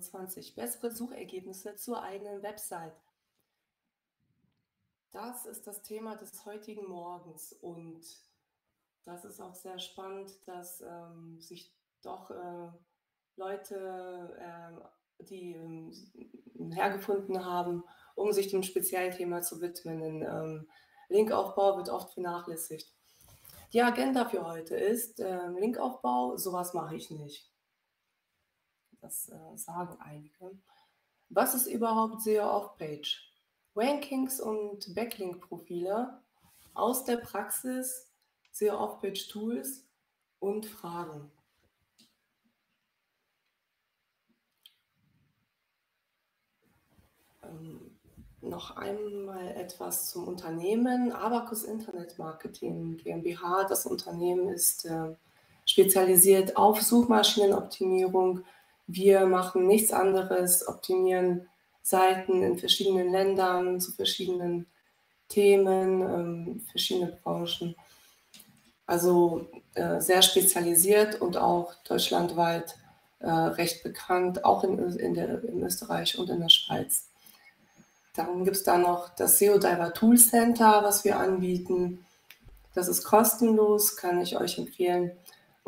20 bessere Suchergebnisse zur eigenen Website. Das ist das Thema des heutigen Morgens und das ist auch sehr spannend, dass ähm, sich doch äh, Leute, äh, die äh, hergefunden haben, um sich dem Spezialthema zu widmen. Denn, ähm, Linkaufbau wird oft vernachlässigt. Die Agenda für heute ist ähm, Linkaufbau, sowas mache ich nicht. Das äh, sagen einige. Was ist überhaupt SEO Off-Page? Rankings und Backlink-Profile aus der Praxis, SEO Off-Page Tools und Fragen. Ähm, noch einmal etwas zum Unternehmen. Abacus Internet Marketing GmbH. Das Unternehmen ist äh, spezialisiert auf Suchmaschinenoptimierung. Wir machen nichts anderes, optimieren Seiten in verschiedenen Ländern zu verschiedenen Themen, ähm, verschiedene Branchen. Also äh, sehr spezialisiert und auch deutschlandweit äh, recht bekannt, auch in, in, der, in Österreich und in der Schweiz. Dann gibt es da noch das SEO Diver Tool Center, was wir anbieten. Das ist kostenlos, kann ich euch empfehlen.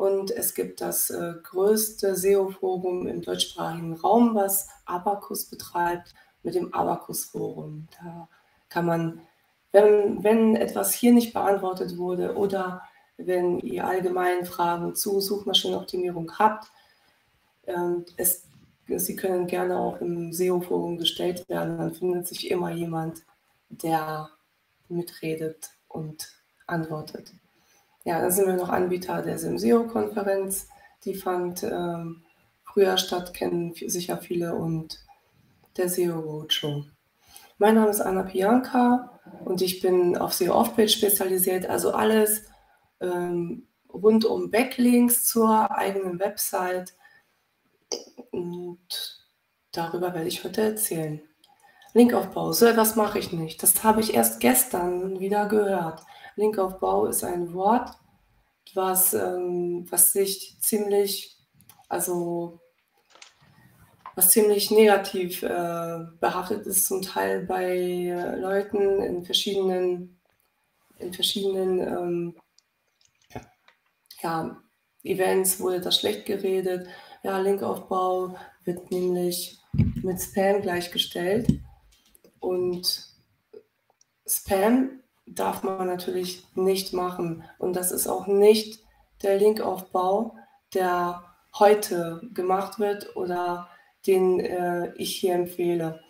Und es gibt das äh, größte SEO-Forum im deutschsprachigen Raum, was Abacus betreibt, mit dem Abacus-Forum. Da kann man, wenn, wenn etwas hier nicht beantwortet wurde oder wenn ihr allgemein Fragen zu Suchmaschinenoptimierung habt, äh, es Sie können gerne auch im SEO-Forum gestellt werden. Dann findet sich immer jemand, der mitredet und antwortet. Ja, dann sind wir noch Anbieter der SEO-Konferenz. Die fand ähm, früher statt, kennen sicher viele, und der SEO Roadshow. Mein Name ist Anna Pianka und ich bin auf SEO Off-Page spezialisiert, also alles ähm, rund um Backlinks zur eigenen Website und darüber werde ich heute erzählen. Linkaufbau, so etwas mache ich nicht. Das habe ich erst gestern wieder gehört. Linkaufbau ist ein Wort, was, ähm, was sich ziemlich, also was ziemlich negativ äh, behaftet ist, zum Teil bei äh, Leuten in verschiedenen, in verschiedenen ähm, ja, Events wurde das schlecht geredet. Ja, Linkaufbau wird nämlich mit Spam gleichgestellt. Und Spam darf man natürlich nicht machen. Und das ist auch nicht der Linkaufbau, der heute gemacht wird oder den äh, ich hier empfehle.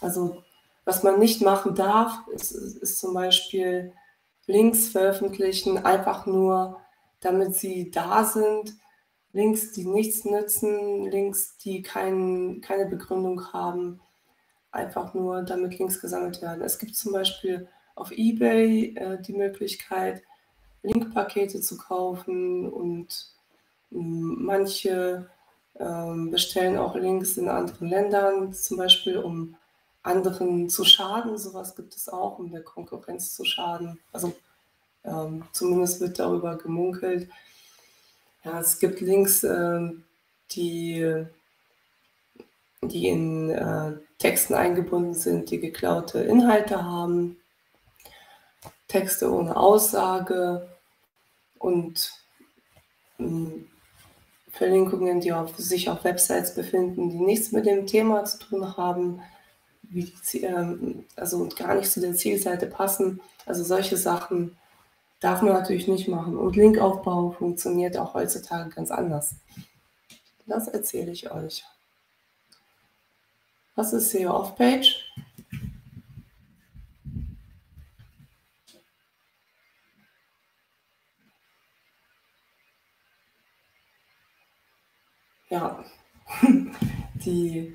Also was man nicht machen darf, ist, ist zum Beispiel Links veröffentlichen, einfach nur, damit sie da sind, Links, die nichts nützen, Links, die kein, keine Begründung haben, einfach nur damit Links gesammelt werden. Es gibt zum Beispiel auf eBay äh, die Möglichkeit, Linkpakete zu kaufen und äh, manche äh, bestellen auch Links in anderen Ländern, zum Beispiel um anderen zu schaden. Sowas gibt es auch, um der Konkurrenz zu schaden. Also ähm, zumindest wird darüber gemunkelt. Ja, es gibt Links, äh, die, die in äh, Texten eingebunden sind, die geklaute Inhalte haben, Texte ohne Aussage und äh, Verlinkungen, die auf, sich auf Websites befinden, die nichts mit dem Thema zu tun haben, wie, ähm, also gar nicht zu der Zielseite passen. Also solche Sachen Darf man natürlich nicht machen. Und Linkaufbau funktioniert auch heutzutage ganz anders. Das erzähle ich euch. Was ist SEO Off-Page? Ja, die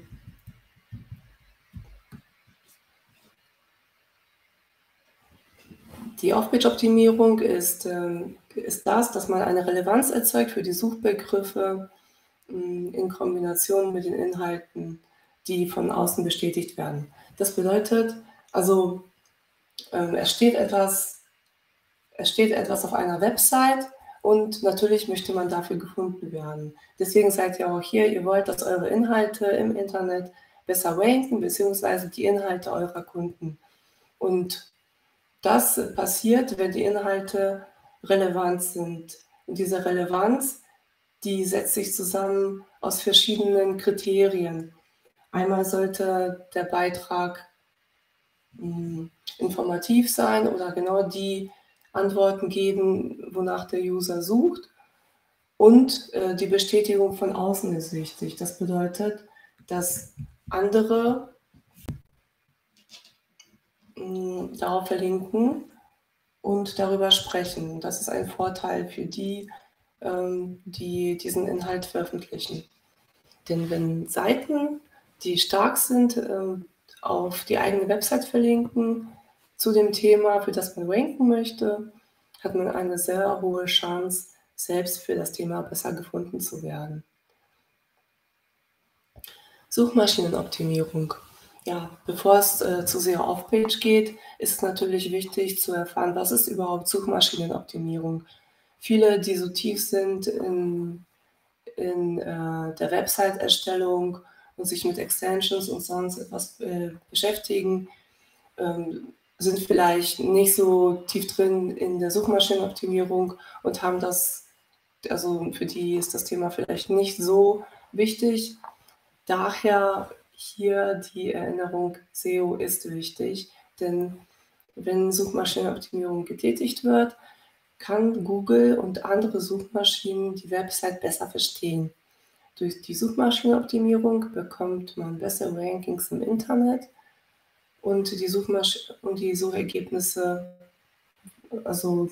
Die Off-Page-Optimierung ist, ähm, ist das, dass man eine Relevanz erzeugt für die Suchbegriffe mm, in Kombination mit den Inhalten, die von außen bestätigt werden. Das bedeutet, also ähm, es steht etwas, es steht etwas auf einer Website Und natürlich möchte man dafür gefunden werden. Deswegen seid ihr auch hier. Ihr wollt, dass eure Inhalte im Internet besser ranken, beziehungsweise die Inhalte eurer Kunden. Und das passiert, wenn die Inhalte relevant sind. Und diese Relevanz, die setzt sich zusammen aus verschiedenen Kriterien. Einmal sollte der Beitrag mh, hm, informativ sein oder genau die Antworten geben, wonach der User sucht. Und äh, die Bestätigung von außen ist wichtig. Das bedeutet, dass andere mh, hm, darauf verlinken und darüber sprechen. Das ist ein Vorteil für die, ähm, die diesen Inhalt veröffentlichen. Denn wenn Seiten, die stark sind, ähm, auf die eigene Website verlinken zu dem Thema, für das man ranken möchte, hat man eine sehr hohe Chance, selbst für das Thema besser gefunden zu werden. Suchmaschinenoptimierung. Ja, bevor es äh, zu sehr auf-Page geht, ist es natürlich wichtig zu erfahren, was ist überhaupt Suchmaschinenoptimierung. Viele, die so tief sind in, in äh, der Website-Erstellung und sich mit Extensions und sonst etwas äh, beschäftigen, ähm, sind vielleicht nicht so tief drin in der Suchmaschinenoptimierung und haben das, also für die ist das Thema vielleicht nicht so wichtig. Daher hier die Erinnerung, SEO ist wichtig, denn wenn Suchmaschinenoptimierung getätigt wird, kann Google und andere Suchmaschinen die Website besser verstehen. Durch die Suchmaschinenoptimierung bekommt man bessere Rankings im Internet und die, Suchmasch und die Suchergebnisse also,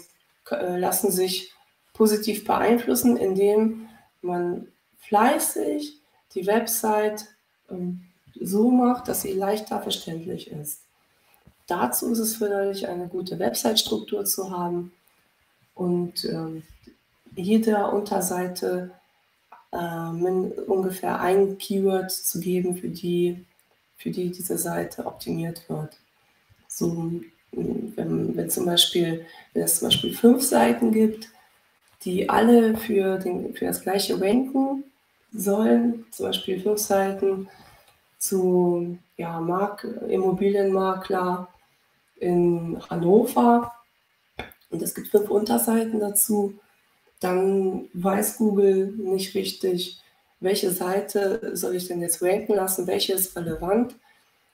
äh, lassen sich positiv beeinflussen, indem man fleißig die Website ähm, so macht, dass sie leichter verständlich ist. Dazu ist es förderlich, eine gute Website-Struktur zu haben und äh, jeder Unterseite äh, ungefähr ein Keyword zu geben, für die, für die diese Seite optimiert wird. So, wenn, wenn, zum Beispiel, wenn es zum Beispiel fünf Seiten gibt, die alle für, den, für das gleiche ranken sollen, zum Beispiel fünf Seiten zu ja, Mark Immobilienmakler in Hannover und es gibt fünf Unterseiten dazu, dann weiß Google nicht richtig, welche Seite soll ich denn jetzt ranken lassen, welche ist relevant.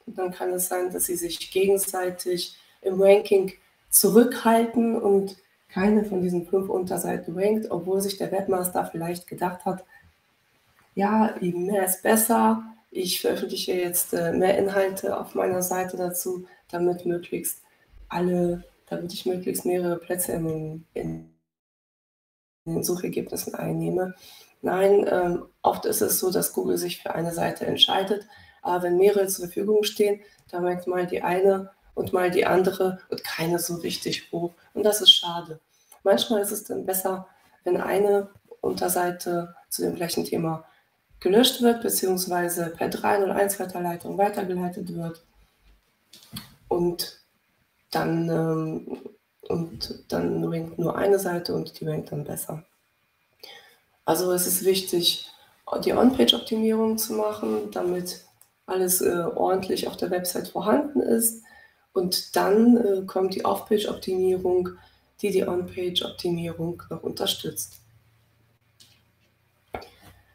Und dann kann es sein, dass sie sich gegenseitig im Ranking zurückhalten und keine von diesen fünf Unterseiten rankt, obwohl sich der Webmaster vielleicht gedacht hat, ja, mehr ist besser, ich veröffentliche jetzt äh, mehr Inhalte auf meiner Seite dazu, damit möglichst alle, damit ich möglichst mehrere Plätze in, in den Suchergebnissen einnehme. Nein, ähm, oft ist es so, dass Google sich für eine Seite entscheidet, aber wenn mehrere zur Verfügung stehen, dann merkt mal die eine und mal die andere und keine so richtig hoch. Und das ist schade. Manchmal ist es dann besser, wenn eine Unterseite zu dem gleichen Thema gelöscht wird, beziehungsweise per 301 Weiterleitung weitergeleitet wird. Und dann, ähm, und dann rankt nur eine Seite und die rankt dann besser. Also es ist wichtig, die On-Page-Optimierung zu machen, damit alles äh, ordentlich auf der Website vorhanden ist. Und dann äh, kommt die Off-Page-Optimierung, die die On-Page-Optimierung noch unterstützt.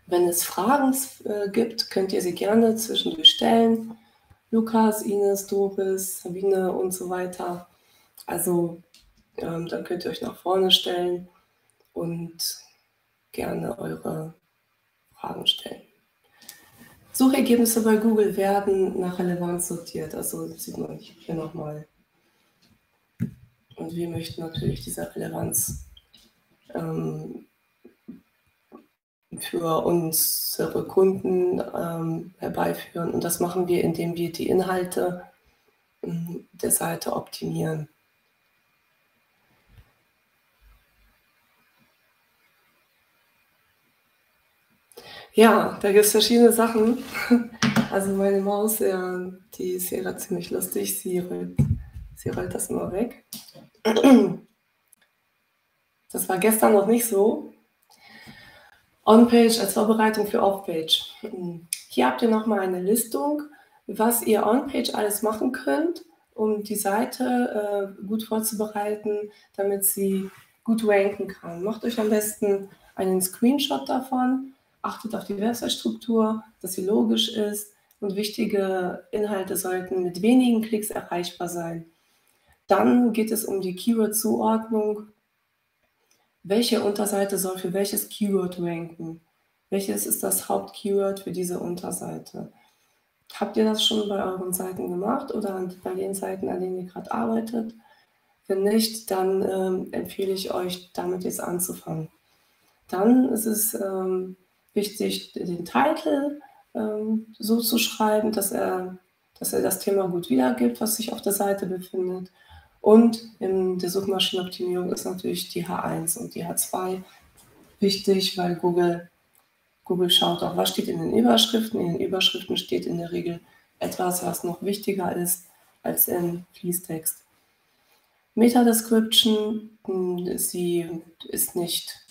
Wenn es Fragen äh, gibt, könnt ihr sie gerne zwischendurch stellen. Lukas, Ines, Doris, Sabine und so weiter. Also ähm, dann könnt ihr euch nach vorne stellen und gerne eure Fragen stellen. Suchergebnisse bei Google werden nach Relevanz sortiert. Also sieht man hier nochmal. Und wir möchten natürlich diese Relevanz ähm, für unsere Kunden ähm, herbeiführen. Und das machen wir, indem wir die Inhalte ähm, der Seite optimieren. Ja, da gibt es verschiedene Sachen. Also meine Maus, ja, die ist gerade ziemlich lustig. Sie rollt, sie rollt das immer weg. Das war gestern noch nicht so. On-Page als Vorbereitung für Off-Page. Hier habt ihr nochmal eine Listung, was ihr On-Page alles machen könnt, um die Seite äh, gut vorzubereiten, damit sie gut ranken kann. Macht euch am besten einen Screenshot davon, achtet auf die Website-Struktur, dass sie logisch ist und wichtige Inhalte sollten mit wenigen Klicks erreichbar sein. Dann geht es um die Keyword-Zuordnung. Welche Unterseite soll für welches Keyword ranken? Welches ist das Hauptkeyword für diese Unterseite? Habt ihr das schon bei euren Seiten gemacht oder bei den Seiten, an denen ihr gerade arbeitet? Wenn nicht, dann ähm, empfehle ich euch, damit jetzt anzufangen. Dann ist es ähm, wichtig, den Titel ähm, so zu schreiben, dass er, dass er das Thema gut wiedergibt, was sich auf der Seite befindet. Und in der Suchmaschinenoptimierung ist natürlich die H1 und die H2 wichtig, weil Google, Google schaut auch, was steht in den Überschriften. In den Überschriften steht in der Regel etwas, was noch wichtiger ist als im Fließtext. Meta-Description, hm, sie ist nicht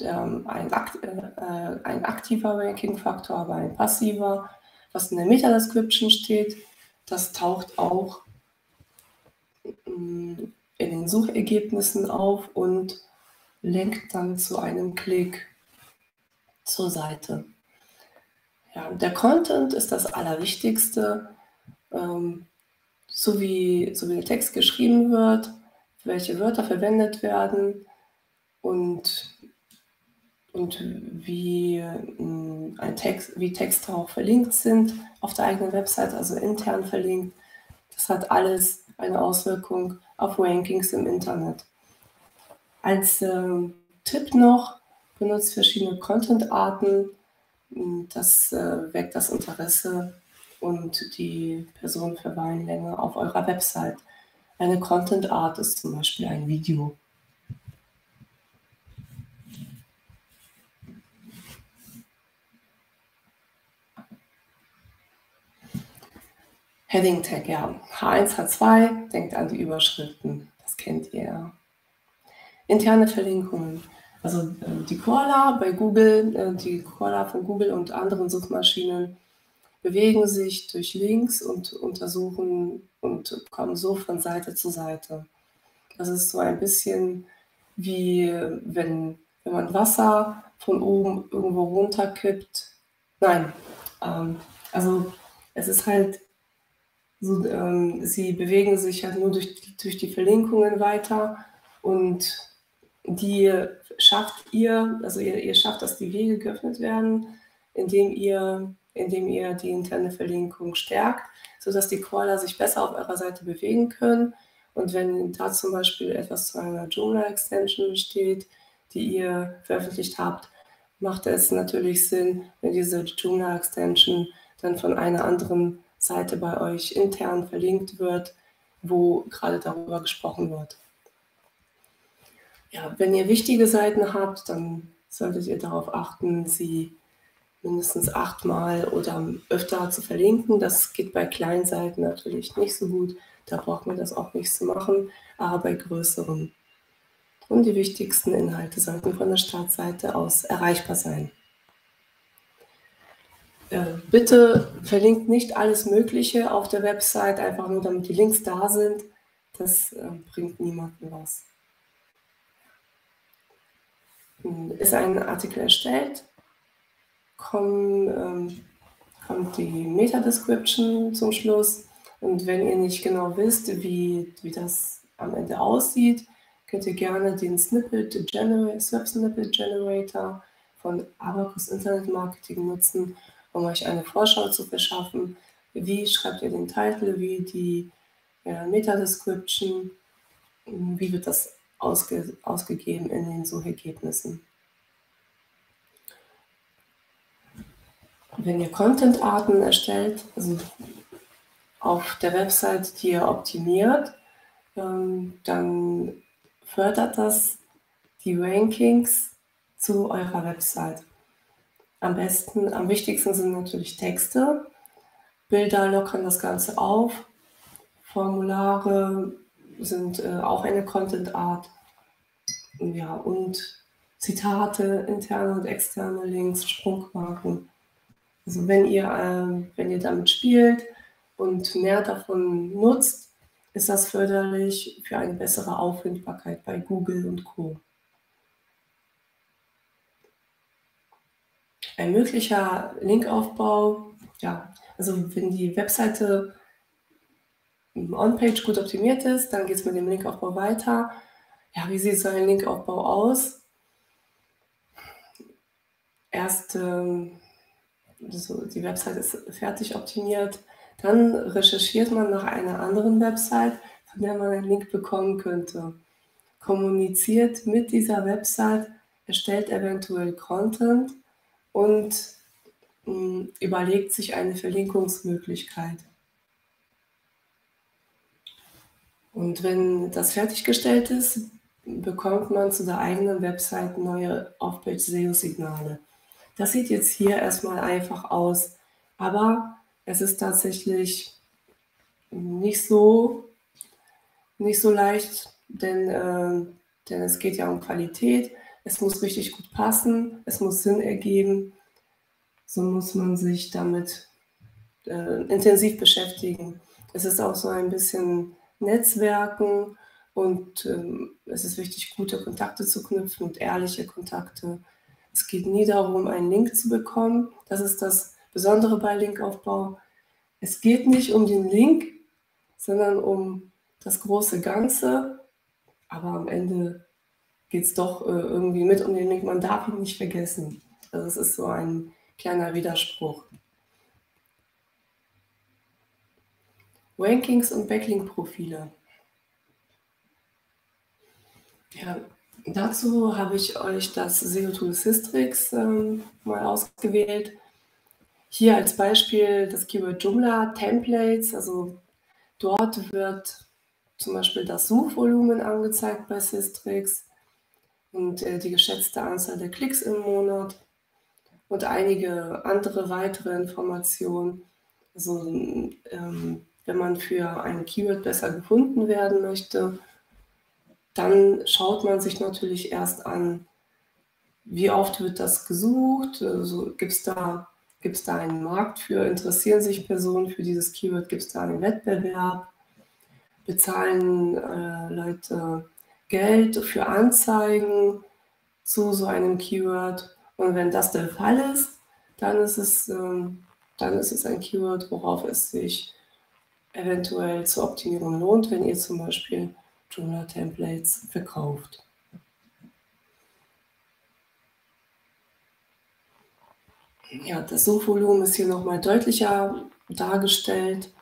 ähm, ein, akt, äh, ein aktiver Ranking-Faktor, aber ein passiver. Was in der Meta-Description steht, das taucht auch hm, in den Suchergebnissen auf und lenkt dann zu einem Klick zur Seite. Ja, der Content ist das Allerwichtigste. Ähm, so wie, so wie der Text geschrieben wird, welche Wörter verwendet werden und, und wie, mm, ein Text, wie Texte auch verlinkt sind auf der eigenen Website, also intern verlinkt. Das hat alles eine Auswirkung auf Rankings im Internet. Als äh, Tipp noch, benutzt verschiedene Content-Arten. Das äh, weckt das Interesse und die Personen verweilen länger auf eurer Website. Eine Content Art ist zum Beispiel ein Video. Heading Tag, ja. H1, H2, denkt an die Überschriften, das kennt ihr. Interne Verlinkungen. Also äh, die Koala bei Google, äh, die Koala von Google und anderen Suchmaschinen bewegen sich durch Links und untersuchen und kommen so von Seite zu Seite. Das ist so ein bisschen wie wenn, wenn man Wasser von oben irgendwo runterkippt. Nein, ähm, also es ist halt so, ähm, sie bewegen sich halt nur durch, durch die Verlinkungen weiter und die schafft ihr, also ihr, ihr schafft, dass die Wege geöffnet werden, indem ihr indem ihr die interne Verlinkung stärkt, sodass die Crawler sich besser auf eurer Seite bewegen können. Und wenn da zum Beispiel etwas zu einer Joomla-Extension steht, die ihr veröffentlicht habt, macht es natürlich Sinn, wenn diese Joomla-Extension dann von einer anderen Seite bei euch intern verlinkt wird, wo gerade darüber gesprochen wird. Ja, wenn ihr wichtige Seiten habt, dann solltet ihr darauf achten, sie mindestens achtmal oder öfter zu verlinken. Das geht bei kleinen Seiten natürlich nicht so gut. Da braucht man das auch nicht zu machen, aber bei größeren. Und die wichtigsten Inhalte sollten von der Startseite aus erreichbar sein. Äh, bitte verlinkt nicht alles Mögliche auf der Website, einfach nur damit die Links da sind. Das äh, bringt niemandem was. Hm, ist ein Artikel erstellt, kommen, ähm, kommt die Meta-Description zum Schluss. Und wenn ihr nicht genau wisst, wie, wie das am Ende aussieht, könnt ihr gerne den Snippet Generator, Snippet Generator von Abacus Internet Marketing nutzen, um euch eine Vorschau zu verschaffen. Wie schreibt ihr den Titel, wie die äh, Meta-Description, wie wird das ausge, ausgegeben in den Suchergebnissen. wenn ihr Content-Arten erstellt, also auf der Website, die ihr optimiert, ähm, dann fördert das die Rankings zu eurer Website. Am besten, am wichtigsten sind natürlich Texte. Bilder lockern das Ganze auf. Formulare sind äh, auch eine Content-Art. ja, und Zitate, interne und externe Links, Sprungmarken. Also wenn ihr, äh, wenn ihr damit spielt und mehr davon nutzt, ist das förderlich für eine bessere Auffindbarkeit bei Google und Co. Ein möglicher Linkaufbau, ja, also wenn die Webseite On-Page gut optimiert ist, dann geht es mit dem Linkaufbau weiter. Ja, wie sieht so ein Linkaufbau aus? Erst ähm, also die Website ist fertig optimiert, dann recherchiert man nach einer anderen Website, von der man einen Link bekommen könnte. Kommuniziert mit dieser Website, erstellt eventuell Content und mh, hm, überlegt sich eine Verlinkungsmöglichkeit. Und wenn das fertiggestellt ist, bekommt man zu der eigenen Website neue Off-Page-SEO-Signale. Das sieht jetzt hier erstmal einfach aus, aber es ist tatsächlich nicht so, nicht so leicht, denn, äh, denn es geht ja um Qualität. Es muss richtig gut passen, es muss Sinn ergeben. So muss man sich damit äh, intensiv beschäftigen. Es ist auch so ein bisschen Netzwerken und ähm, es ist wichtig, gute Kontakte zu knüpfen und ehrliche Kontakte. Es geht nie darum, einen Link zu bekommen. Das ist das Besondere bei Linkaufbau. Es geht nicht um den Link, sondern um das große Ganze. Aber am Ende geht es doch äh, irgendwie mit um den Link. Man darf ihn nicht vergessen. Also es ist so ein kleiner Widerspruch. Rankings und Backlink-Profile. Ja, Dazu habe ich euch das SEO-Tool Systrix ähm, mal ausgewählt. Hier als Beispiel das Keyword Joomla Templates. Also dort wird zum Beispiel das Suchvolumen angezeigt bei Systrix und äh, die geschätzte Anzahl der Klicks im Monat und einige andere weitere Informationen. Also ähm, wenn man für ein Keyword besser gefunden werden möchte, dann schaut man sich natürlich erst an, wie oft wird das gesucht, also gibt es da, gibt's da einen Markt für, interessieren sich Personen für dieses Keyword, gibt es da einen Wettbewerb, bezahlen äh, Leute Geld für Anzeigen zu so einem Keyword. Und wenn das der Fall ist, dann ist es, ähm, dann ist es ein Keyword, worauf es sich eventuell zur Optimierung lohnt, wenn ihr zum Beispiel Joomla-Templates verkauft. Ja, das Suchvolumen ist hier nochmal deutlicher dargestellt.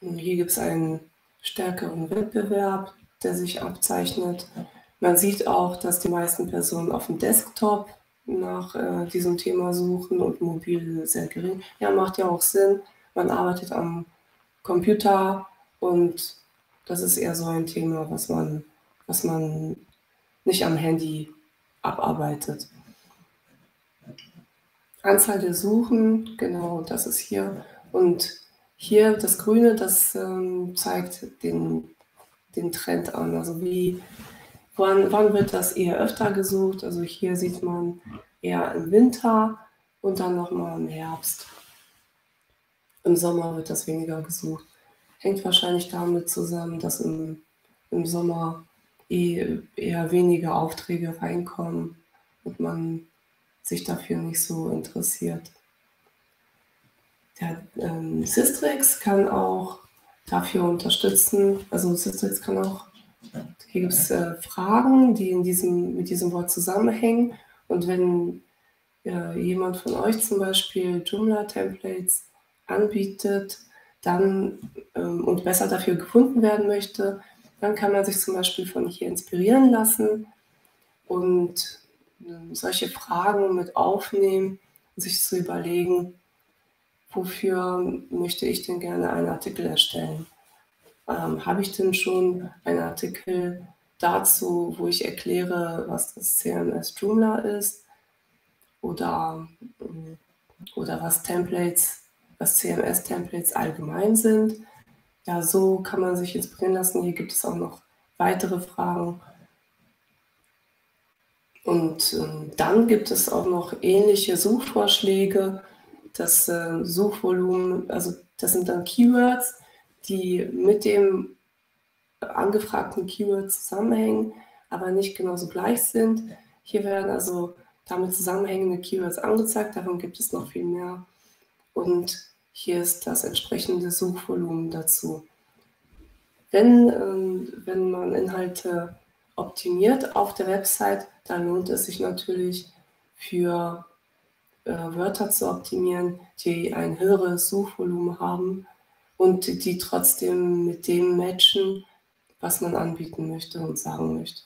Hier gibt es einen stärkeren Wettbewerb, der sich abzeichnet. Man sieht auch, dass die meisten Personen auf dem Desktop nach äh, diesem Thema suchen und mobil sehr gering. Ja, macht ja auch Sinn. Man arbeitet am Computer und das ist eher so ein Thema, was man, was man nicht am Handy abarbeitet. Anzahl der Suchen, genau, das ist hier. Und hier das Grüne, das ähm, zeigt den, den Trend an. Also wie, wann, wann wird das eher öfter gesucht? Also hier sieht man eher im Winter und dann nochmal im Herbst. Im Sommer wird das weniger gesucht hängt wahrscheinlich damit zusammen, dass im, im Sommer eh, eher weniger Aufträge reinkommen und man sich dafür nicht so interessiert. Der ähm, Systrix kann auch dafür unterstützen, also Systrix kann auch, hier gibt es äh, Fragen, die in diesem, mit diesem Wort zusammenhängen. Und wenn äh, jemand von euch zum Beispiel Joomla-Templates anbietet, dann ähm, und besser dafür gefunden werden möchte, dann kann man sich zum Beispiel von hier inspirieren lassen und ähm, solche Fragen mit aufnehmen sich zu überlegen, wofür möchte ich denn gerne einen Artikel erstellen? Ähm, Habe ich denn schon einen Artikel dazu, wo ich erkläre, was das CMS Joomla ist oder, ähm, oder was Templates was CMS-Templates allgemein sind. Ja, so kann man sich inspirieren lassen. Hier gibt es auch noch weitere Fragen. Und äh, dann gibt es auch noch ähnliche Suchvorschläge. Das äh, Suchvolumen, also das sind dann Keywords, die mit dem angefragten Keyword zusammenhängen, aber nicht genauso gleich sind. Hier werden also damit zusammenhängende Keywords angezeigt, davon gibt es noch viel mehr. Und hier ist das entsprechende Suchvolumen dazu. Wenn, ähm, wenn man Inhalte optimiert auf der Website, dann lohnt es sich natürlich für äh, Wörter zu optimieren, die ein höheres Suchvolumen haben und die trotzdem mit dem matchen, was man anbieten möchte und sagen möchte.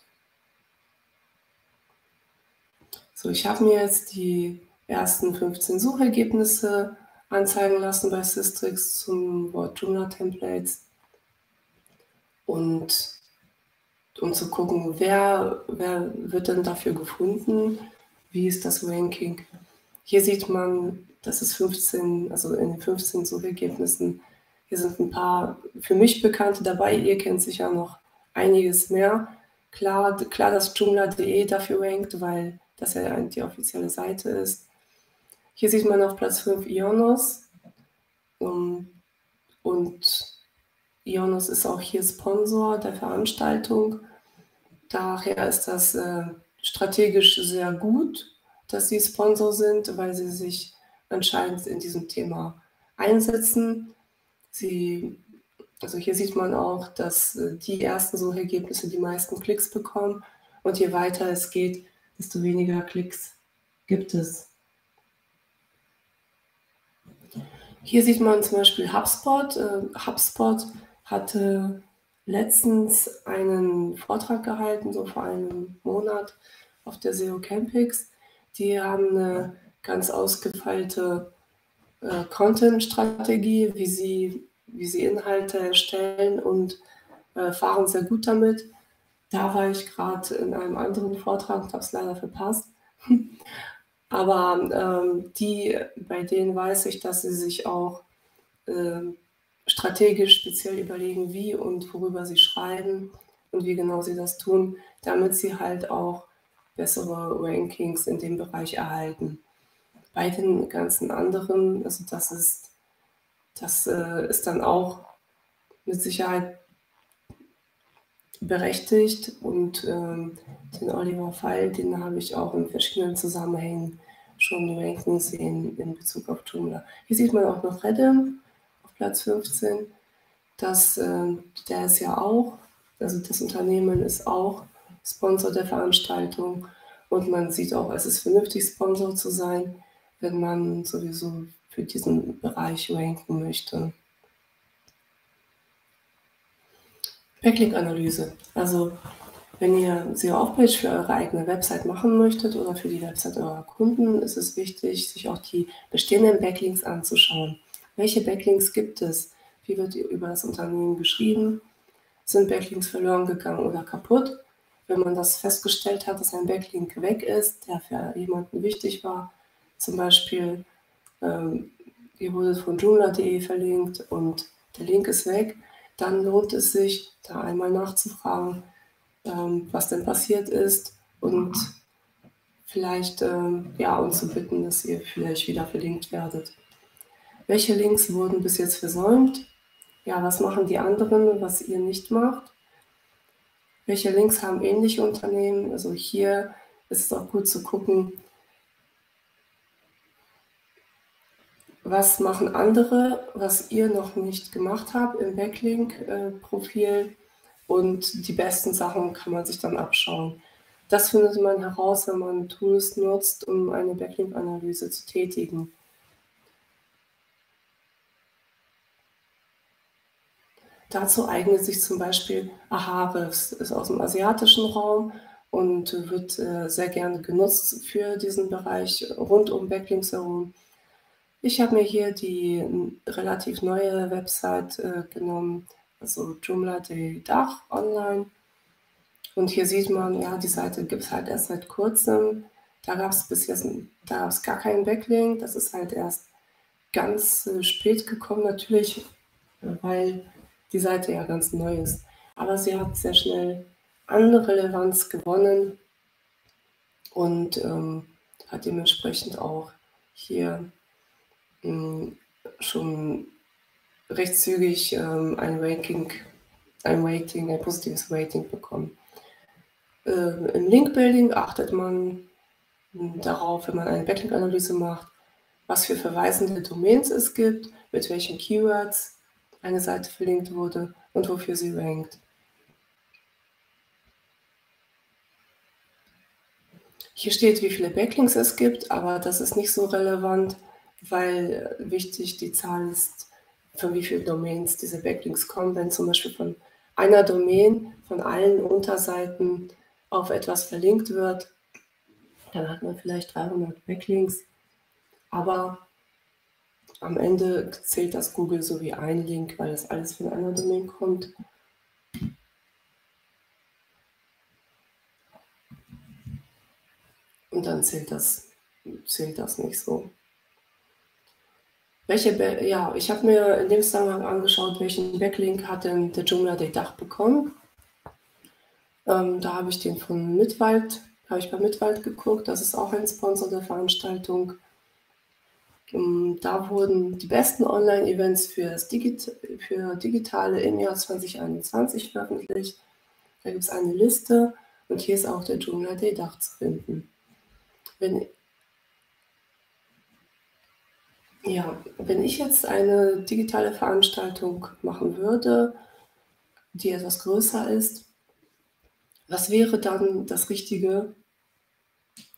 So, ich habe mir jetzt die ersten 15 Suchergebnisse anzeigen lassen bei Systrix zum Wort Joomla Templates und um zu gucken, wer, wer wird denn dafür gefunden, wie ist das Ranking. Hier sieht man, dass es 15, also in den 15 Suchergebnissen, hier sind ein paar für mich Bekannte dabei, ihr kennt sicher noch einiges mehr. Klar, klar dass Joomla.de dafür rankt, weil das ja die offizielle Seite ist. Hier sieht man auf Platz 5 Ionos. Um, und Ionos ist auch hier Sponsor der Veranstaltung. Daher ist das äh, strategisch sehr gut, dass sie Sponsor sind, weil sie sich anscheinend in diesem Thema einsetzen. Sie, also hier sieht man auch, dass äh, die ersten Suchergebnisse die meisten Klicks bekommen und je weiter es geht, desto weniger Klicks gibt es. Hier sieht man zum Beispiel HubSpot. Äh, HubSpot hatte letztens einen Vortrag gehalten, so vor einem Monat auf der SEO Campix. Die haben eine ganz ausgefeilte äh, Content-Strategie, wie sie, wie sie Inhalte erstellen und äh, fahren sehr gut damit. Da war ich gerade in einem anderen Vortrag und habe es leider verpasst. Aber ähm, die, bei denen weiß ich, dass sie sich auch äh, strategisch speziell überlegen, wie und worüber sie schreiben und wie genau sie das tun, damit sie halt auch bessere Rankings in dem Bereich erhalten. Bei den ganzen anderen, also das ist, das äh, ist dann auch mit Sicherheit berechtigt und ähm, den Oliver Feil, den habe ich auch in verschiedenen Zusammenhängen schon ranken sehen in Bezug auf Joomla. Hier sieht man auch noch Redim auf Platz 15. Das, äh, der ist ja auch, also das Unternehmen ist auch Sponsor der Veranstaltung und man sieht auch, es ist vernünftig, Sponsor zu sein, wenn man sowieso für diesen Bereich ranken möchte. Backlink-Analyse. Also wenn ihr SEO-Aufpage für eure eigene Website machen möchtet oder für die Website eurer Kunden, ist es wichtig, sich auch die bestehenden Backlinks anzuschauen. Welche Backlinks gibt es? Wie wird über das Unternehmen geschrieben? Sind Backlinks verloren gegangen oder kaputt? Wenn man das festgestellt hat, dass ein Backlink weg ist, der für jemanden wichtig war, zum Beispiel, ähm, ihr wurdet von joomla.de verlinkt und der Link ist weg, dann lohnt es sich, da einmal nachzufragen, ähm, was denn passiert ist und vielleicht ähm, ja, uns zu bitten, dass ihr vielleicht wieder verlinkt werdet. Welche Links wurden bis jetzt versäumt? Ja, was machen die anderen, was ihr nicht macht? Welche Links haben ähnliche Unternehmen? Also hier ist es auch gut zu gucken, was machen andere, was ihr noch nicht gemacht habt im Backlink-Profil und die besten Sachen kann man sich dann abschauen. Das findet man heraus, wenn man Tools nutzt, um eine Backlink-Analyse zu tätigen. Dazu eignet sich zum Beispiel Ahrefs, ist aus dem asiatischen Raum und wird äh, sehr gerne genutzt für diesen Bereich rund um Backlinks herum. Ich habe mir hier die relativ neue Website äh, genommen, also Joomla.de Dach online. Und hier sieht man, ja, die Seite gibt es halt erst seit kurzem. Da gab es bis jetzt da gab's gar keinen Backlink. Das ist halt erst ganz äh, spät gekommen, natürlich, weil die Seite ja ganz neu ist. Aber sie hat sehr schnell an Relevanz gewonnen und ähm, hat dementsprechend auch hier mh, hm, schon recht zügig ähm, ein Ranking, ein Rating, ein positives Rating bekommen. Äh, Im Link-Building achtet man darauf, wenn man eine Backlink-Analyse macht, was für verweisende Domains es gibt, mit welchen Keywords eine Seite verlinkt wurde und wofür sie rankt. Hier steht, wie viele Backlinks es gibt, aber das ist nicht so relevant, weil wichtig die Zahl ist, von wie vielen Domains diese Backlinks kommen. Wenn zum Beispiel von einer Domain, von allen Unterseiten auf etwas verlinkt wird, dann hat man vielleicht 300 Backlinks, aber am Ende zählt das Google so wie ein Link, weil das alles von einer Domain kommt. Und dann zählt das, zählt das nicht so. Welche, ja, ich habe mir in dem Zusammenhang angeschaut, welchen Backlink hat denn der Joomla Day Dach bekommen. Ähm, da habe ich den von Mitwald, habe ich bei Mitwald geguckt, das ist auch ein Sponsor der Veranstaltung. Ähm, da wurden die besten Online-Events für, Digit für Digitale im Jahr 2021 veröffentlicht. Da gibt es eine Liste und hier ist auch der Joomla Day Dach zu finden. Wenn Ja, wenn ich jetzt eine digitale Veranstaltung machen würde, die etwas größer ist, was wäre dann das Richtige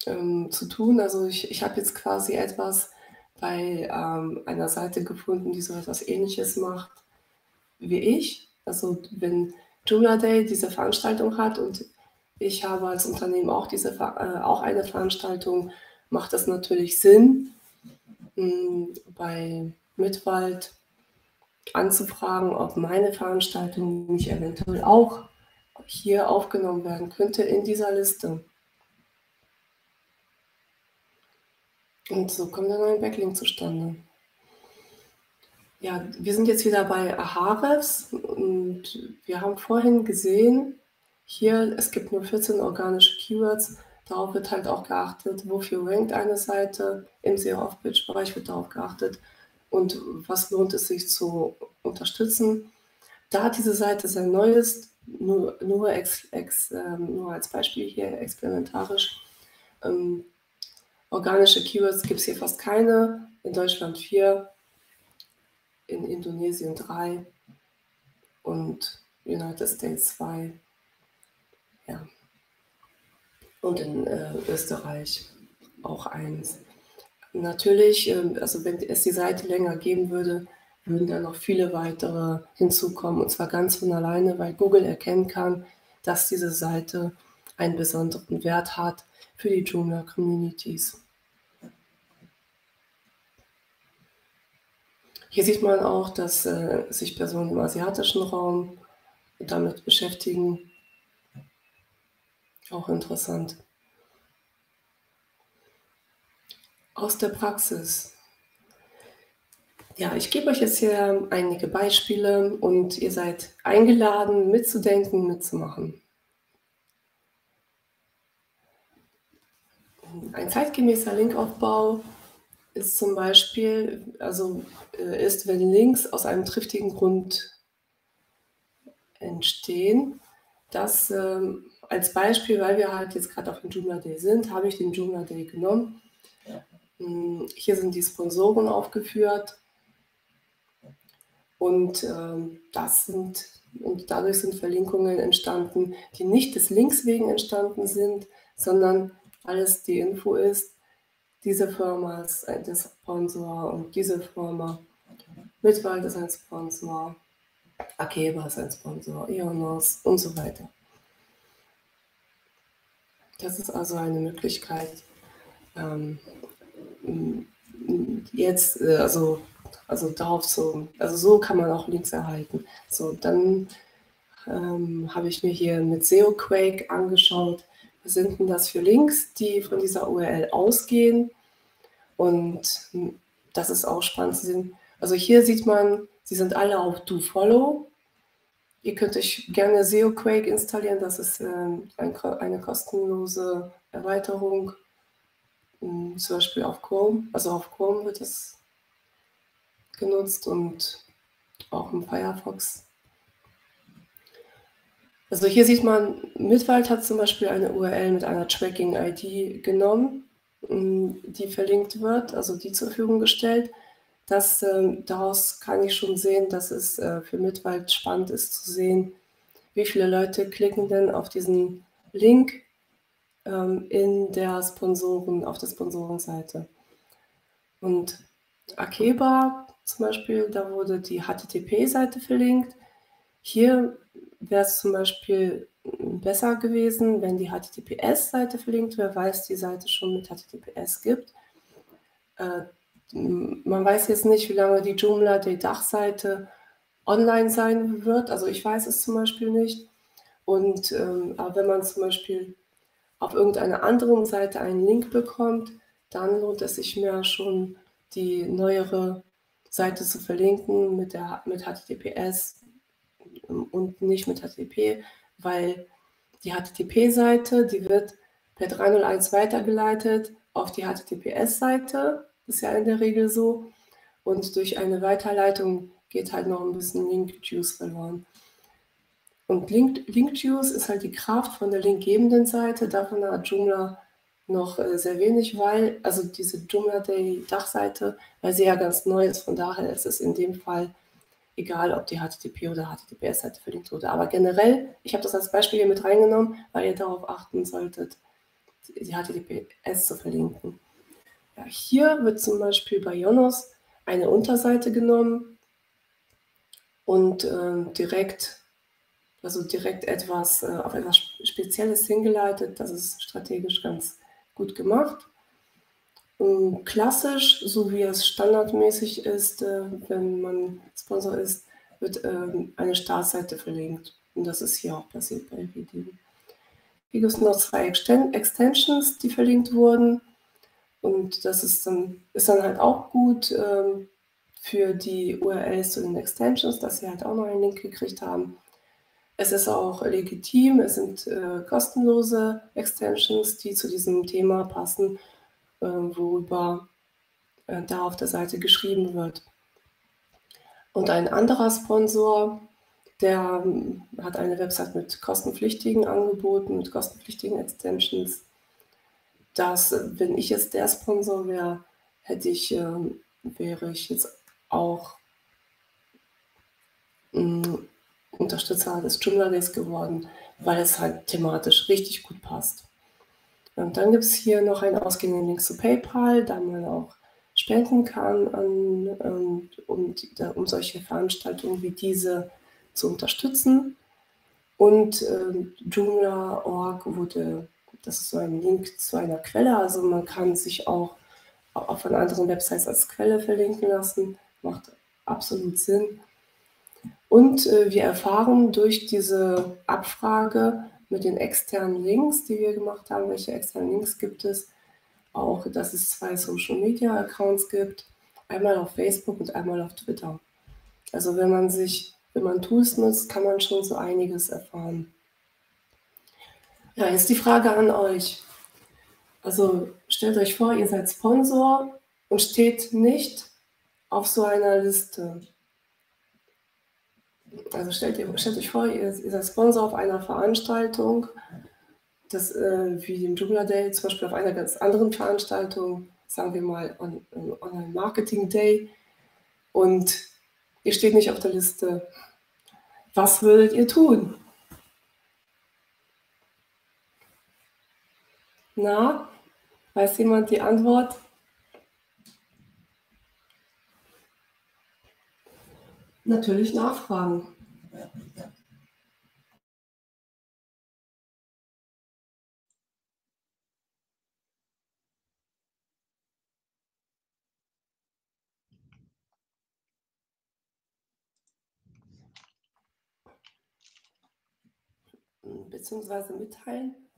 ähm, zu tun? Also ich, ich habe jetzt quasi etwas bei ähm, einer Seite gefunden, die so etwas Ähnliches macht wie ich. Also wenn Joomla Day diese Veranstaltung hat und ich habe als Unternehmen auch, diese, äh, auch eine Veranstaltung, macht das natürlich Sinn, bei Mitwald anzufragen, ob meine Veranstaltung nicht eventuell auch hier aufgenommen werden könnte in dieser Liste. Und so kommt dann ein Backlink zustande. Ja, wir sind jetzt wieder bei Ahrefs und wir haben vorhin gesehen, hier, es gibt nur 14 organische Keywords Darauf wird halt auch geachtet, wofür rankt eine Seite. Im SEO-Off-Page-Bereich wird darauf geachtet und was lohnt es sich zu unterstützen. Da diese Seite sehr neu ist, nur, nur, ex, ex, ähm, nur als Beispiel hier experimentarisch, ähm, organische Keywords gibt es hier fast keine, in Deutschland vier, in Indonesien drei und United States zwei. Ja und in äh, Österreich auch eins. Natürlich, äh, also wenn es die Seite länger geben würde, würden da noch viele weitere hinzukommen und zwar ganz von alleine, weil Google erkennen kann, dass diese Seite einen besonderen Wert hat für die Joomla Communities. Hier sieht man auch, dass äh, sich Personen im asiatischen Raum damit beschäftigen auch interessant. Aus der Praxis. Ja, ich gebe euch jetzt hier einige Beispiele und ihr seid eingeladen, mitzudenken, mitzumachen. Ein zeitgemäßer Linkaufbau ist zum Beispiel, also äh, ist, wenn Links aus einem triftigen Grund entstehen, dass ähm, als Beispiel, weil wir halt jetzt gerade auf dem Joomla Day sind, habe ich den Joomla Day genommen. Hm, hier sind die Sponsoren aufgeführt. Und ähm, das sind, und dadurch sind Verlinkungen entstanden, die nicht des Links wegen entstanden sind, sondern alles die Info ist, diese Firma ist ein Sponsor und diese Firma Mitwald ist ein Sponsor, Akeba ist ein Sponsor, Ionos und so weiter. Das ist also eine Möglichkeit, ähm, jetzt, äh, also, also darauf so, also so kann man auch Links erhalten. So, dann ähm, habe ich mir hier mit SEOQuake angeschaut, was sind denn das für Links, die von dieser URL ausgehen. Und das ist auch spannend zu sehen. Also hier sieht man, sie sind alle auf DoFollow. Ihr könnt euch gerne SeoQuake installieren. Das ist ähm, ein, eine kostenlose Erweiterung. Ähm, zum Beispiel auf Chrome. Also auf Chrome wird es genutzt und auch im Firefox. Also hier sieht man, Mitwald hat zum Beispiel eine URL mit einer Tracking-ID genommen, ähm, die verlinkt wird, also die zur Verfügung gestellt. Das, äh, daraus kann ich schon sehen, dass es äh, für Mitwald spannend ist zu sehen, wie viele Leute klicken denn auf diesen Link ähm, in der Sponsoren, auf der Sponsorenseite. Und Akeba zum Beispiel, da wurde die HTTP-Seite verlinkt. Hier wäre es zum Beispiel besser gewesen, wenn die HTTPS-Seite verlinkt wäre, weil es die Seite schon mit HTTPS gibt. Äh, man weiß jetzt nicht, wie lange die Joomla, die Dachseite, online sein wird. Also ich weiß es zum Beispiel nicht. Und ähm, aber wenn man zum Beispiel auf irgendeiner anderen Seite einen Link bekommt, dann lohnt es sich mehr schon die neuere Seite zu verlinken mit, der, mit HTTPS und nicht mit HTTP, weil die HTTP-Seite, die wird per 301 weitergeleitet auf die HTTPS-Seite, ist ja in der Regel so, und durch eine Weiterleitung geht halt noch ein bisschen Link-Juice verloren. Und Link-Juice ist halt die Kraft von der linkgebenden Seite, davon hat Joomla noch äh, sehr wenig, weil, also diese Joomla Day Dachseite, weil sie ja ganz neu ist, von daher ist es in dem Fall egal, ob die HTTP oder HTTPS-Seite verlinkt wurde. Aber generell, ich habe das als Beispiel hier mit reingenommen, weil ihr darauf achten solltet, die HTTPS zu verlinken. Ja, hier wird zum Beispiel bei Jonos eine Unterseite genommen und äh, direkt, also direkt etwas äh, auf etwas Spezielles hingeleitet. Das ist strategisch ganz gut gemacht. Klassisch, so wie es standardmäßig ist, äh, wenn man Sponsor ist, wird ähm, eine Startseite verlinkt. Und das ist hier auch passiert bei Video. Hier gibt es noch zwei Extensions, die verlinkt wurden. Und das ist dann, ist dann halt auch gut ähm, für die URLs zu den Extensions, dass sie halt auch noch einen Link gekriegt haben. Es ist auch legitim, es sind äh, kostenlose Extensions, die zu diesem Thema passen, worüber äh, da auf der Seite geschrieben wird. Und ein anderer Sponsor, der ähm, hat eine Website mit kostenpflichtigen Angeboten, mit kostenpflichtigen Extensions. Das, wenn ich jetzt der Sponsor wäre, hätte ich, äh, wäre ich jetzt auch mm, Unterstützer des Joomla Days geworden, weil es halt thematisch richtig gut passt. Und dann gibt es hier noch einen ausgehenden Link zu PayPal, da man auch spenden kann, an, ähm, um, um solche Veranstaltungen wie diese zu unterstützen. Und äh, Joomla.org wurde, das ist so ein Link zu einer Quelle, also man kann sich auch, auch von anderen Websites als Quelle verlinken lassen, macht absolut Sinn. Und äh, wir erfahren durch diese Abfrage mit den externen Links, die wir gemacht haben, welche externen Links gibt es, auch, dass es zwei Social Media Accounts gibt, einmal auf Facebook und einmal auf Twitter. Also wenn man sich, wenn man Tools nutzt, kann man schon so einiges erfahren. Ja, jetzt die Frage an euch. Also stellt euch vor, ihr seid Sponsor und steht nicht auf so einer Liste. Also stellt, ihr, stellt euch vor, ihr, ihr seid Sponsor auf einer Veranstaltung, das, äh, wie dem Joomla Day, zum Beispiel auf einer ganz anderen Veranstaltung, sagen wir mal on, Online Marketing Day, und ihr steht nicht auf der Liste. Was würdet ihr tun? Na, weiß jemand die Antwort? natürlich nachfragen. Beziehungsweise mitteilen.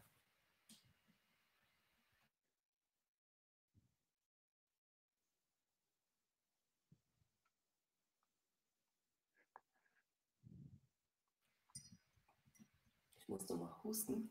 muss nur mal husten.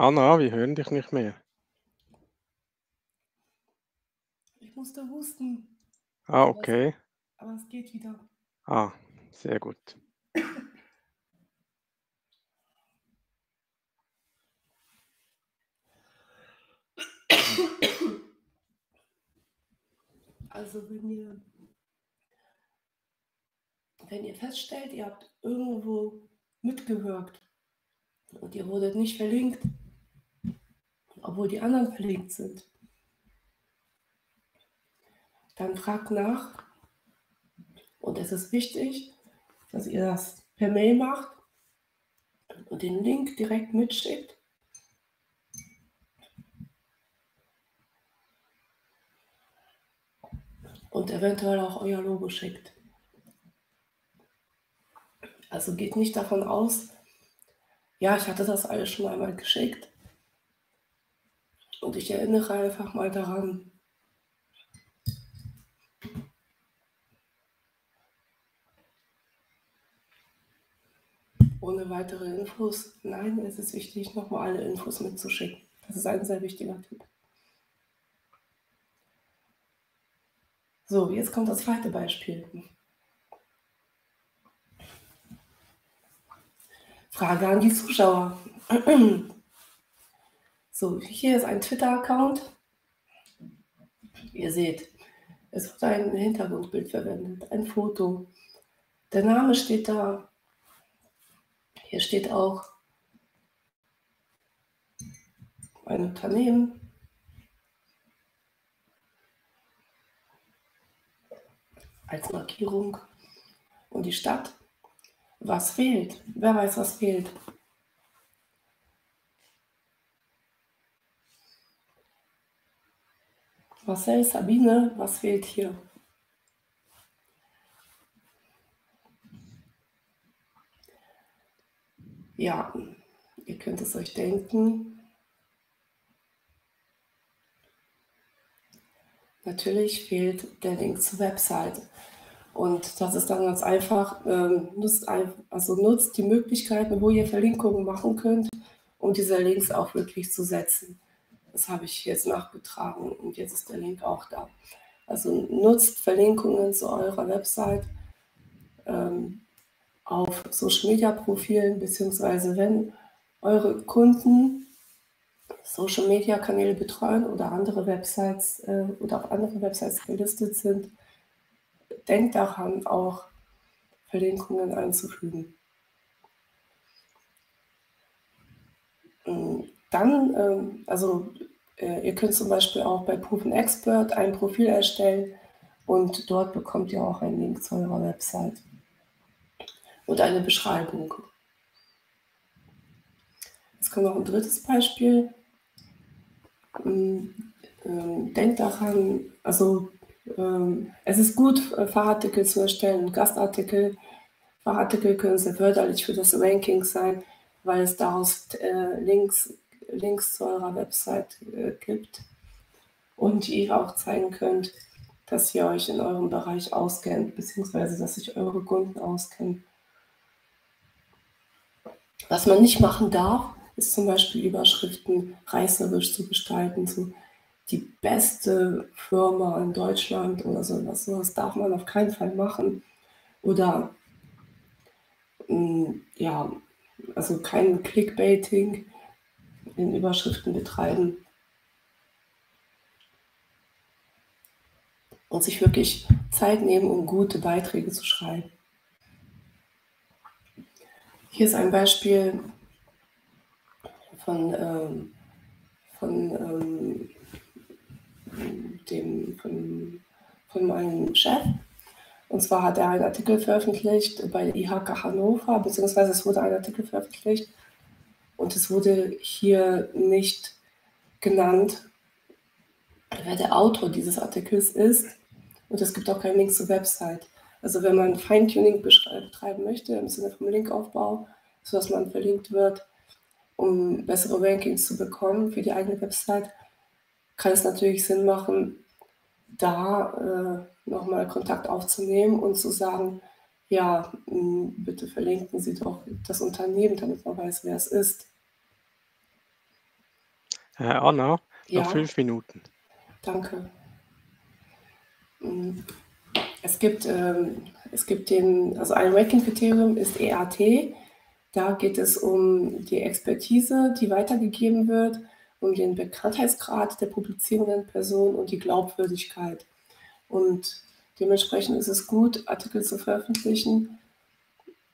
Anna, wir hören dich nicht mehr. Ich musste husten. Ah, okay. aber es geht wieder. Ah, sehr gut. Also wenn ihr, wenn ihr feststellt, ihr habt irgendwo mitgewirkt und ihr wurdet nicht verlinkt, obwohl die anderen verlinkt sind, dann fragt nach. Und es ist wichtig, dass ihr das per Mail macht und den Link direkt mitschickt. Und eventuell auch euer Logo schickt. Also geht nicht davon aus, ja, ich hatte das alles schon einmal geschickt. Und ich erinnere einfach mal daran. Ohne weitere Infos. Nein, es ist wichtig, nochmal alle Infos mitzuschicken. Das ist ein sehr wichtiger Tipp. So, jetzt kommt das zweite Beispiel. Frage an die Zuschauer. So, hier ist ein Twitter-Account. Ihr seht, es wird ein Hintergrundbild verwendet, ein Foto. Der Name steht da. Hier steht auch ein Unternehmen. Als Markierung. Und die Stadt. Was fehlt? Wer weiß, was fehlt? Marcel, Sabine, was fehlt hier? Ja, ihr könnt es euch denken. Natürlich fehlt der Link zur Website. Und das ist dann ganz einfach, ähm, also nutzt die Möglichkeiten, wo ihr Verlinkungen machen könnt, um diese Links auch wirklich zu setzen. Das habe ich jetzt nachgetragen und jetzt ist der Link auch da. Also nutzt Verlinkungen zu eurer Website ähm, auf Social Media Profilen, beziehungsweise wenn eure Kunden Social Media Kanäle betreuen oder andere Websites äh, oder auf andere Websites gelistet sind, denkt daran, auch Verlinkungen einzufügen. Mm, dann, ähm, also ihr könnt zum Beispiel auch bei Proven Expert ein Profil erstellen und dort bekommt ihr auch einen Link zu eurer Website und eine Beschreibung. Jetzt kommt noch ein drittes Beispiel. Mm, ähm, denkt daran, also ähm, es ist gut, äh, Fachartikel zu erstellen, Gastartikel. Fachartikel können sehr förderlich für das Ranking sein, weil es daraus äh, Links, Links zu eurer Website äh, gibt und ihr auch zeigen könnt, dass ihr euch in eurem Bereich auskennt, beziehungsweise dass sich eure Kunden auskennen. Was man nicht machen darf, ist zum Beispiel Überschriften reißerisch zu gestalten, zu die beste Firma in Deutschland oder sowas. Das darf man auf keinen Fall machen. Oder mm, ja, also kein Clickbaiting in Überschriften betreiben. Und sich wirklich Zeit nehmen, um gute Beiträge zu schreiben. Hier ist ein Beispiel von, ähm, von ähm, dem, von, von meinem Chef. Und zwar hat er einen Artikel veröffentlicht bei IHK Hannover, beziehungsweise es wurde ein Artikel veröffentlicht und es wurde hier nicht genannt, wer der Autor dieses Artikels ist. Und es gibt auch keinen Link zur Website. Also wenn man Feintuning betreiben möchte im Sinne vom Linkaufbau, sodass man verlinkt wird, um bessere Rankings zu bekommen für die eigene Website, kann es natürlich Sinn machen, da äh, nochmal Kontakt aufzunehmen und zu sagen, ja, mh, bitte verlinken Sie doch das Unternehmen, damit man weiß, wer es ist. Herr Anna, ja. noch fünf Minuten. Danke. Es gibt, ähm, es gibt den, also ein Ranking-Kriterium ist EAT. Da geht es um die Expertise, die weitergegeben wird um den Bekanntheitsgrad der publizierenden Person und die Glaubwürdigkeit. Und dementsprechend ist es gut, Artikel zu veröffentlichen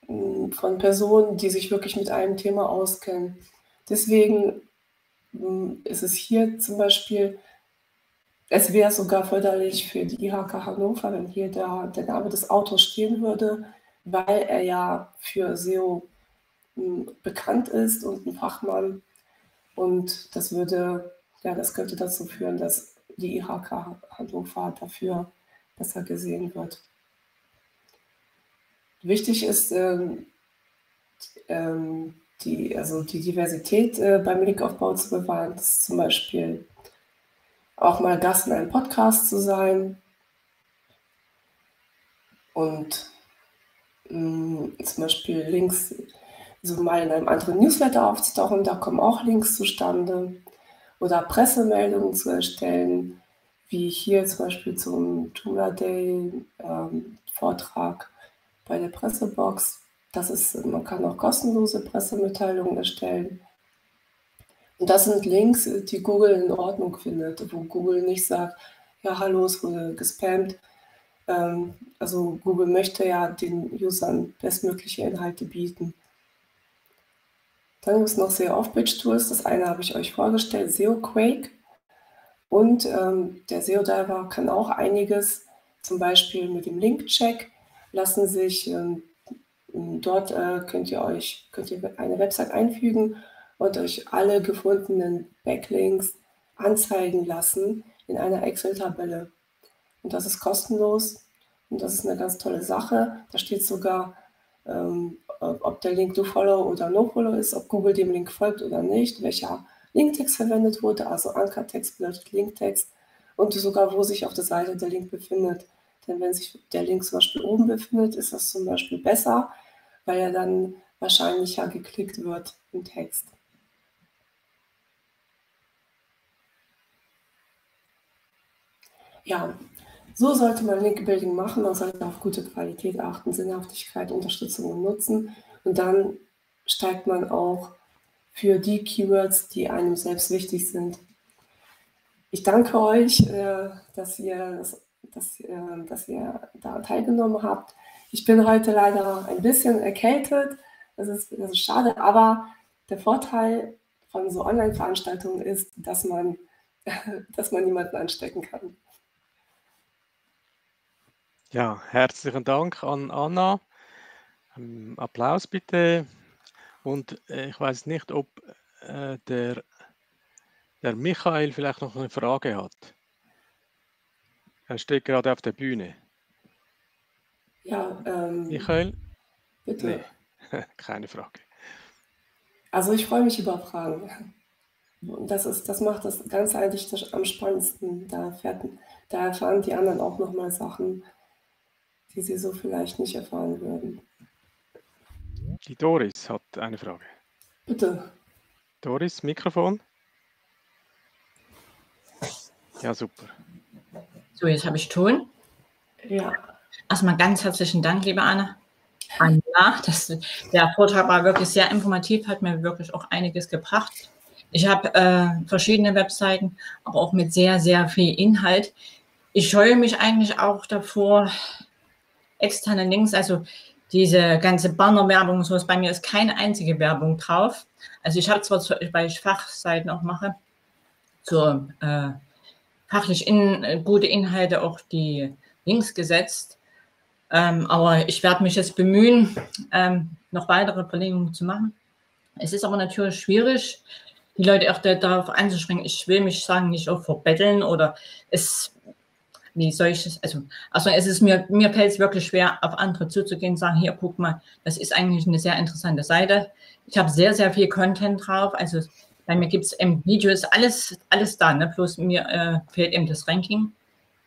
mm, von Personen, die sich wirklich mit einem Thema auskennen. Deswegen mm, ist es hier zum Beispiel, es wäre sogar förderlich für die IHK Hannover, wenn hier der, der Name des Autors stehen würde, weil er ja für SEO mm, bekannt ist und ein Fachmann und das würde, ja, das könnte dazu führen, dass die IHK Hannover dafür besser gesehen wird. Wichtig ist ähm, ähm, die, also die Diversität äh, beim Linkaufbau zu bewahren. Das ist zum Beispiel auch mal Gast in einem Podcast zu sein und mh, mm, zum Beispiel Links so mal in einem anderen Newsletter aufzutauchen, da kommen auch Links zustande. Oder Pressemeldungen zu erstellen, wie hier zum Beispiel zum Joomla Day ähm, Vortrag bei der Pressebox. Das ist, man kann auch kostenlose Pressemitteilungen erstellen. Und das sind Links, die Google in Ordnung findet, wo Google nicht sagt, ja, hallo, es wurde gespammt. Ähm, also Google möchte ja den Usern bestmögliche Inhalte bieten. Dann gibt es noch SEO Off-Page Tools. Das eine habe ich euch vorgestellt, SEO Quake. Und ähm, der SEO Diver kann auch einiges, zum Beispiel mit dem Link-Check, lassen sich ähm, dort äh, könnt ihr euch könnt ihr eine Website einfügen und euch alle gefundenen Backlinks anzeigen lassen in einer Excel-Tabelle. Und das ist kostenlos und das ist eine ganz tolle Sache. Da steht sogar ähm, ob der Link DoFollow oder NoFollow ist, ob Google dem Link folgt oder nicht, welcher Linktext verwendet wurde, also Ankertext bedeutet Linktext und sogar, wo sich auf der Seite der Link befindet. Denn wenn sich der Link zum Beispiel oben befindet, ist das zum Beispiel besser, weil er dann wahrscheinlicher geklickt wird im Text. Ja, so sollte man Link-Building machen. Man sollte auf gute Qualität achten, Sinnhaftigkeit, Unterstützung und Nutzen. Und dann steigt man auch für die Keywords, die einem selbst wichtig sind. Ich danke euch, äh, dass ihr, dass, dass ihr da teilgenommen habt. Ich bin heute leider ein bisschen erkältet. Das ist, das ist schade, aber der Vorteil von so Online-Veranstaltungen ist, dass man, dass man niemanden anstecken kann. Ja, herzlichen Dank an Anna. Ähm, Applaus bitte. Und äh, ich weiß nicht, ob äh, der, der Michael vielleicht noch eine Frage hat. Er steht gerade auf der Bühne. Ja, ähm, Michael? Bitte. Nee, keine Frage. Also ich freue mich über Fragen. Das, ist, das macht das Ganze eigentlich am spannendsten. Da, erfährt, da erfahren die anderen auch nochmal Sachen, die sie so vielleicht nicht erfahren würden. Die Doris hat eine Frage. Bitte. Doris, Mikrofon. Ja, super. So, jetzt habe ich Ton. Ja. Erstmal ganz herzlichen Dank, liebe Anna. Anna, das, der Vortrag war wirklich sehr informativ, hat mir wirklich auch einiges gebracht. Ich habe äh, verschiedene Webseiten, aber auch mit sehr, sehr viel Inhalt. Ich scheue mich eigentlich auch davor, externe Links, also diese ganze Bannerwerbung und sowas, bei mir ist keine einzige Werbung drauf. Also ich habe zwar, weil ich Fachseiten auch mache, zur äh, fachlich in, gute Inhalte auch die Links gesetzt, Ähm, aber ich werde mich jetzt bemühen, ähm, noch weitere Verlegungen zu machen. Es ist aber natürlich schwierig, die Leute auch darauf anzuspringen. Ich will mich sagen, nicht auch verbetteln oder es, wie soll ich es, also, also es ist mir, mir fällt es wirklich schwer, auf andere zuzugehen und sagen, hier, guck mal, das ist eigentlich eine sehr interessante Seite. Ich habe sehr, sehr viel Content drauf, also bei mir gibt es Videos, alles, alles da, ne? bloß mir äh, fehlt eben das Ranking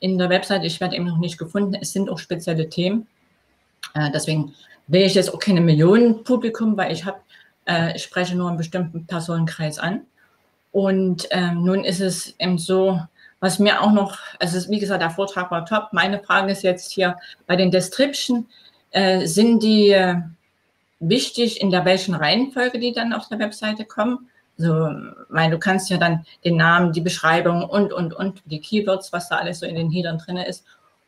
in der Website. Ich werde eben noch nicht gefunden. Es sind auch spezielle Themen. Äh, deswegen will ich jetzt auch keine Millionenpublikum, weil ich habe, äh, ich spreche nur einen bestimmten Personenkreis an. Und ähm, nun ist es eben so, was mir auch noch, also wie gesagt, der Vortrag war top. Meine Frage ist jetzt hier bei den Description, äh, sind die äh, wichtig, in der welchen Reihenfolge die dann auf der Webseite kommen? Also, weil du kannst ja dann den Namen, die Beschreibung und, und, und, die Keywords, was da alles so in den Headern drin ist,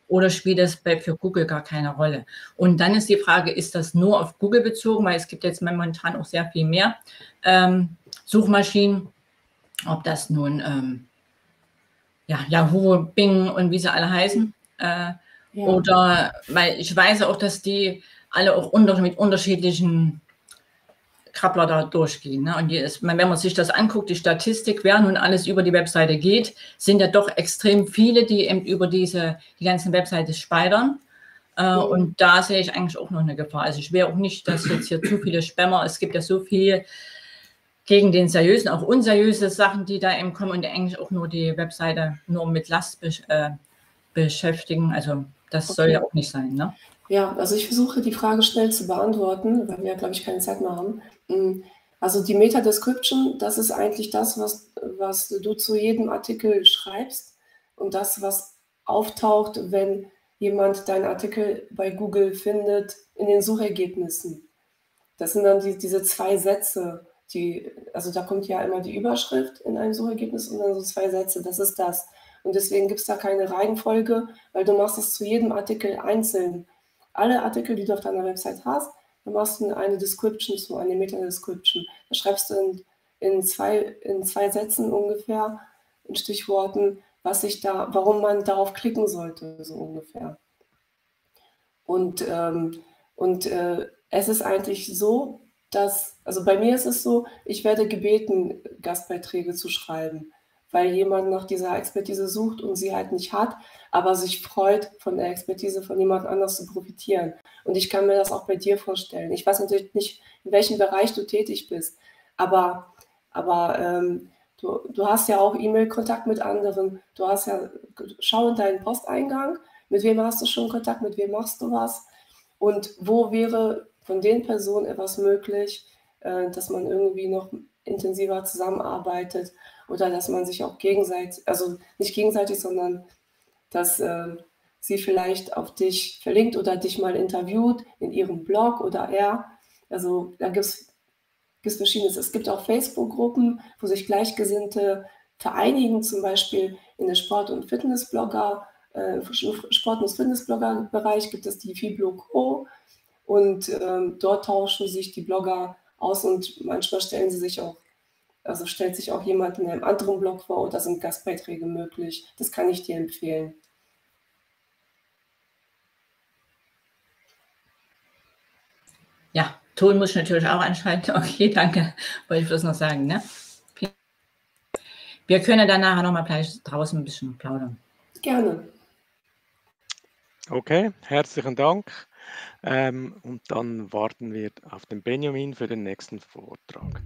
oder spielt das für Google gar keine Rolle? Und dann ist die Frage, ist das nur auf Google bezogen, weil es gibt jetzt momentan auch sehr viel mehr ähm, Suchmaschinen, ob das nun ähm, ja, Yahoo, Bing und wie sie alle heißen. Äh, ja. Oder, weil ich weiß auch, dass die alle auch unter, mit unterschiedlichen Krabbler da durchgehen. Ne? Und jetzt, wenn man sich das anguckt, die Statistik, wer nun alles über die Webseite geht, sind ja doch extrem viele, die eben über diese, die ganzen Webseiten speidern. Äh. Und da sehe ich eigentlich auch noch eine Gefahr. Also ich will auch nicht, dass jetzt hier zu viele Spammer, es gibt ja so viel gegen den seriösen, auch unseriöse Sachen, die da eben kommen und eigentlich auch nur die Webseite nur mit Last besch äh, beschäftigen. Also das okay. soll ja auch nicht sein. Ne? Ja, also ich versuche die Frage schnell zu beantworten, weil wir ja, glaube ich, keine Zeit mehr haben. Mm, also die Meta-Description, das ist eigentlich das, was, was du zu jedem Artikel schreibst und das, was auftaucht, wenn jemand deinen Artikel bei Google findet in den Suchergebnissen. Das sind dann die, diese zwei Sätze, die, also da kommt ja immer die Überschrift in einem Suchergebnis und dann so zwei Sätze, das ist das. Und deswegen gibt es da keine Reihenfolge, weil du machst es zu jedem Artikel einzeln. Alle Artikel, die du auf deiner Website hast, dann machst du eine Description zu, eine Meta-Description. Da schreibst du in, in, zwei, in zwei Sätzen ungefähr, in Stichworten, was sich da, warum man darauf klicken sollte, so ungefähr. Und, ähm, und äh, es ist eigentlich so, dass, also bei mir ist es so, ich werde gebeten, Gastbeiträge zu schreiben, weil jemand nach dieser Expertise sucht und sie halt nicht hat aber sich freut, von der Expertise von jemand anders zu profitieren. Und ich kann mir das auch bei dir vorstellen. Ich weiß natürlich nicht, in welchem Bereich du tätig bist, aber, aber ähm, du, du hast ja auch E-Mail-Kontakt mit anderen. Du hast ja, schau in deinen Posteingang, mit wem hast du schon Kontakt, mit wem machst du was und wo wäre von den Personen etwas möglich, äh, dass man irgendwie noch intensiver zusammenarbeitet oder dass man sich auch gegenseitig, also nicht gegenseitig, sondern dass äh, sie vielleicht auf dich verlinkt oder dich mal interviewt in ihrem Blog oder er. Also da gibt es verschiedenes. Es gibt auch Facebook-Gruppen, wo sich Gleichgesinnte vereinigen, zum Beispiel in der Sport- und Fitnessblogger, äh, Sport- und Fitnessblogger-Bereich gibt es die Fiblo Co. Und ähm, dort tauschen sich die Blogger aus und manchmal stellen sie sich auch, also stellt sich auch jemand in einem anderen Blog vor oder sind Gastbeiträge möglich. Das kann ich dir empfehlen. Ja, Ton muss ich natürlich auch anschalten. Okay, danke. Wollte ich bloß noch sagen. Ne? Wir können dann nachher nochmal gleich draußen ein bisschen plaudern. Gerne. Okay, herzlichen Dank. Ähm, und dann warten wir auf den Benjamin für den nächsten Vortrag.